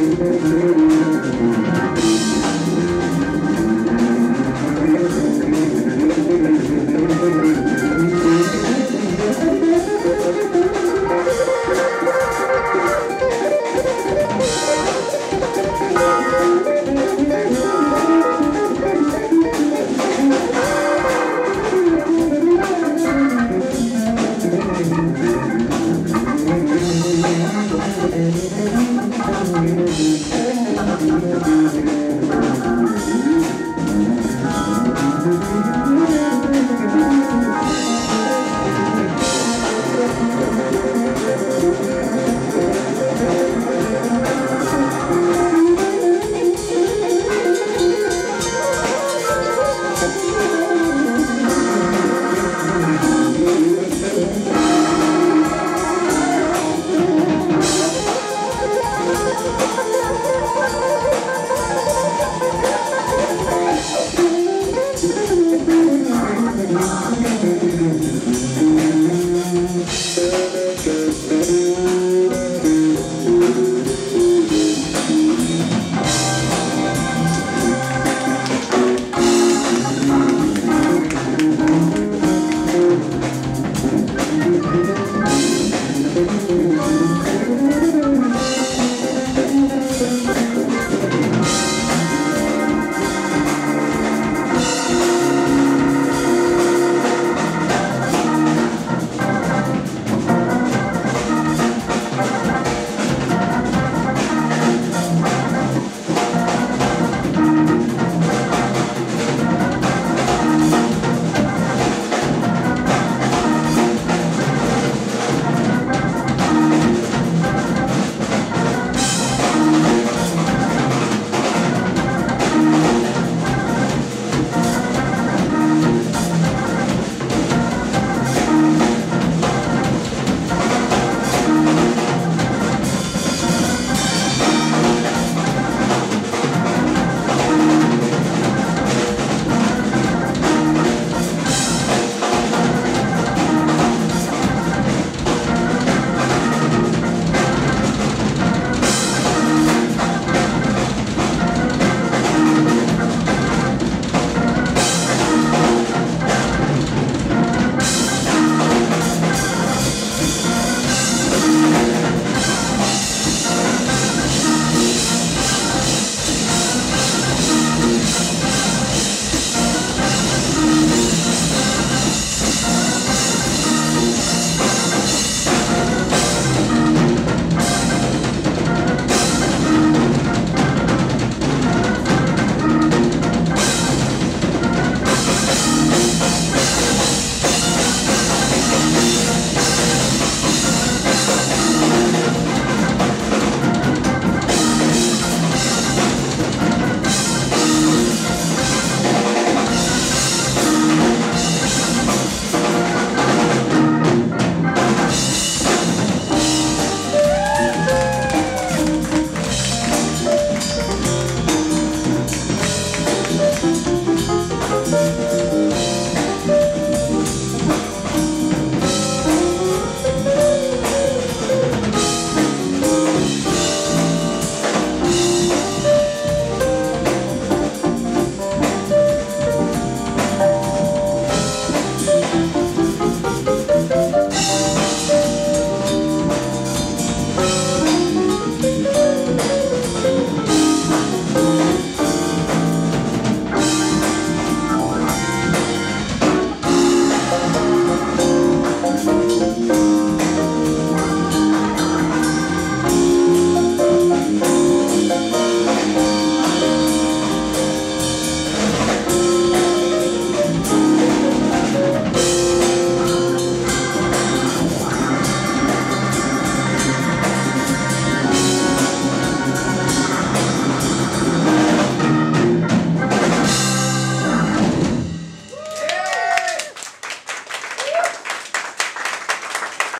Mm-hmm. music. Música